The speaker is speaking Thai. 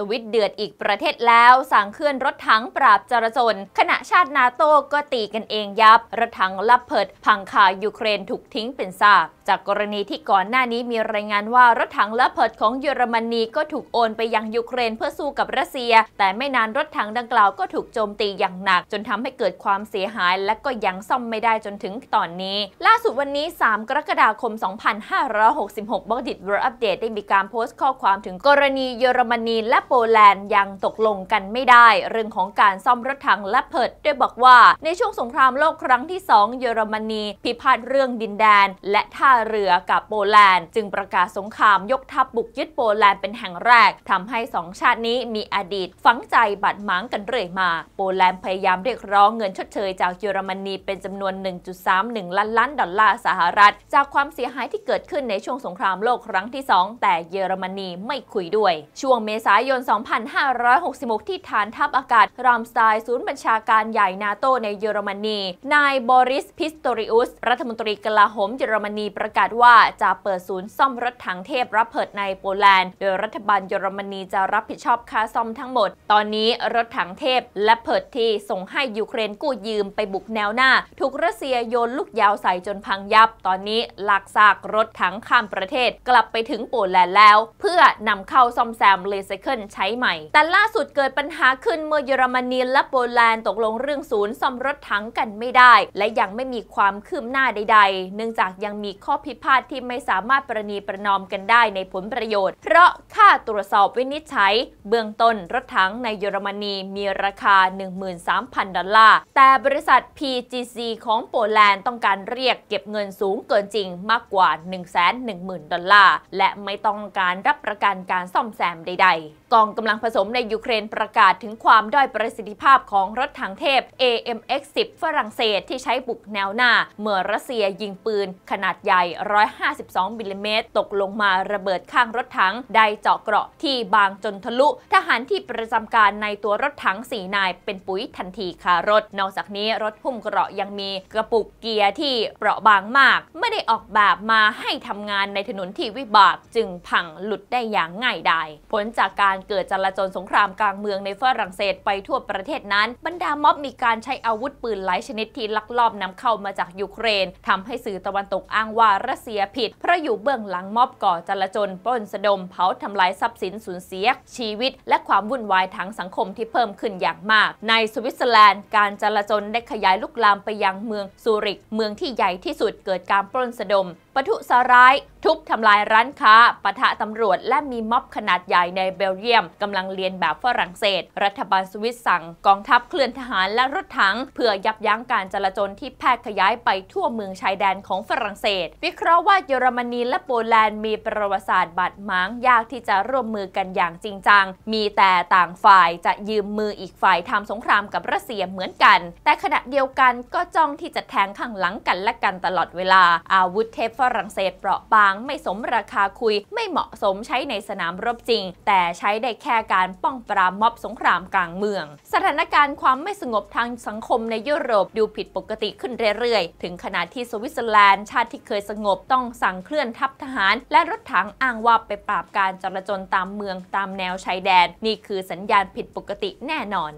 สวิตเดือดอีกประเทศแล้วสั่งเคลื่อนรถถังปราบจราจน ขณะชาตินาโต้ก็ตีกันเองยับ รถถังลับเพิด พังคายูเครนถูกทิ้งเป็นซากจากกรณีที่ก่อนหน้านี้มีรายงานว่ารถถังลับเพิดของเยอรมนีก็ถูกโอนไปยังยูเครนเพื่อสู้กับรัสเซีย แต่ไม่นานรถถังดังกล่าวก็ถูกโจมตีอย่างหนัก จนทำให้เกิดความเสียหาย และก็ยังซ่อมไม่ได้จนถึงตอนนี้ ล่าสุดวันนี้ 3 กรกฎาคม 2566 Blockdit World Update ได้มีการโพสต์ข้อความถึงกรณีเยอรมนีและโปแลนด์ยังตกลงกันไม่ได้ เรื่องของการซ่อมรถถัง Leopard โดยบอกว่า ในช่วงสงครามโลกครั้งที่ 2 เยอรมนี พิพาทเรื่องดินแดน และท่าเรือกับโปแลนด์ จึงประกาศสงครามยกทัพบุกยึดโปแลนด์เป็นแห่งแรกทำให้สองชาตินี้มีอดีตฝังใจบาดหมางกันเรื่อยมา โปแลนด์พยายามเรียกร้องเงินชดเชยจากเยอรมนีเป็นจำนวน 1.31 ล้านล้านดอลลาร์สหรัฐ จากความเสียหายที่เกิดขึ้นในช่วงสงครามโลกครั้งที่ 2 แต่เยอรมนีไม่คุยด้วย ช่วงเมษายน 2566 ที่ฐานทัพอากาศรามสไตน์ศูนย์บัญชาการใหญ่นาโตในเยอรมนี นายบอริส พิสโตริอุส รัฐมนตรีกลาโหมเยอรมนีประกาศว่าจะเปิดศูนย์ซ่อมรถถังเทพ Leopard ในโปแลนด์ โดยรัฐบาลเยอรมนีจะรับผิดชอบค่าซ่อมทั้งหมด ตอนนี้รถถังเทพ Leopard ที่ส่งให้ยูเครนกู้ยืมไปบุกแนวหน้า ถูกรัสเซียโยนลูกยาวใส่จนพังยับ ตอนนี้ลากซากรถถังข้ามประเทศกลับไปถึงโปแลนด์แล้ว เพื่อนำเข้าซ่อมแซมเลไซเคิลใช้ใหม่ แต่ล่าสุดเกิดปัญหาขึ้นเมื่อเยอรมนีและโปแลนด์ตกลงเรื่องศูนย์ซ่อมรถถังกันไม่ได้ และยังไม่มีความคืบหน้าใด ๆ เนื่องจากยังมีข้อพิพาทที่ไม่สามารถประนีประนอมกันได้ในผลประโยชน์ เพราะค่าตรวจสอบวินิจฉัย เบื้องต้นรถถังในเยอรมนีมีราคา 13,000 ดอลลาร์ แต่บริษัท PGC ของโปแลนด์ต้องการเรียกเก็บเงินสูงเกินจริงมากกว่า 110,000 ดอลลาร์ และไม่ต้องการรับประกันการซ่อมแซมใด ๆ กองกำลังผสมในยูเครนประกาศถึงความด้อยประสิทธิภาพของรถถังเทพ AMX-10 ฝรั่งเศสที่ใช้บุกแนวหน้า เมื่อรัสเซียยิงปืน ขนาดใหญ่ 152มิลลิเมตรตกลงมาระเบิดข้างรถถัง ได้เจาะเกราะที่บางจนทะลุ ทหารที่ประจำการในตัวรถถังสีนาย เป็นปุ๋ยทันทีคารถ นอกจากนี้รถพุ่มเกราะยังมีกระปุกเกียร์ที่เปราะบางมาก ไม่ได้ออกแบบมาให้ทำงานในถนนที่วิบากจึงพังหลุดได้อย่างง่ายดายผลจากการเกิดจลาจลสงครามกลางเมืองในฝรั่งเศสไปทั่วประเทศนั้น บรรดาม็อบมีการใช้อาวุธปืนหลายชนิดที่ลักลอบนำเข้ามาจากยูเครนทำให้สื่อตะวันตกอ้างว่ารัสเซียผิด เพราะอยู่เบื้องหลังม็อบก่อจลาจลปล้นสะดมเผาทำลายทรัพย์สินสูญเสีย ชีวิต และความวุ่นวายทางสังคมที่เพิ่มขึ้นอย่างมาก ในสวิตเซอร์แลนด์การจลาจลได้ขยายลุกลามไปยังเมืองซูริก เมืองที่ใหญ่ที่สุดเกิดการปล้นสะดม ประทุษร้าย ทุบทำลายร้านค้าปะทะตำรวจ และมีม็อบขนาดใหญ่ในเบลเยียมกำลังเลียนแบบฝรั่งเศส รัฐบาลสวิสสั่งกองทัพเคลื่อนทหารและรถถัง เพื่อยับยั้งการจลาจลที่แพร่ขยายไปทั่วเมืองชายแดนของฝรั่งเศส วิเคราะห์ว่าเยอรมนีและโปแลนด์มีประวัติศาสตร์บาดหมางยากที่จะร่วมมือกันอย่างจริงจัง มีแต่ต่างฝ่ายจะยืมมืออีกฝ่ายทำสงครามกับรัสเซียเหมือนกัน แต่ขณะเดียวกันก็จ้องที่จะแทงข้างหลังกันและกันตลอดเวลาอาวุธเทพฝรั่งเศสเปราะบาง ไม่สมราคาคุย ไม่เหมาะสมใช้ในสนามรบจริง แต่ใช้ได้แค่การป้องปรามม็อบสงครามกลางเมือง สถานการณ์ความไม่สงบทางสังคมในยุโรปดูผิดปกติขึ้นเรื่อยๆ ถึงขนาดที่สวิตเซอร์แลนด์ชาติที่เคยสงบต้องสั่งเคลื่อนทัพทหาร และรถถังอ้างว่าไปปราบการจลาจลตามเมืองตามแนวชายแดน นี่คือสัญญาณผิดปกติแน่นอน